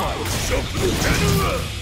fight!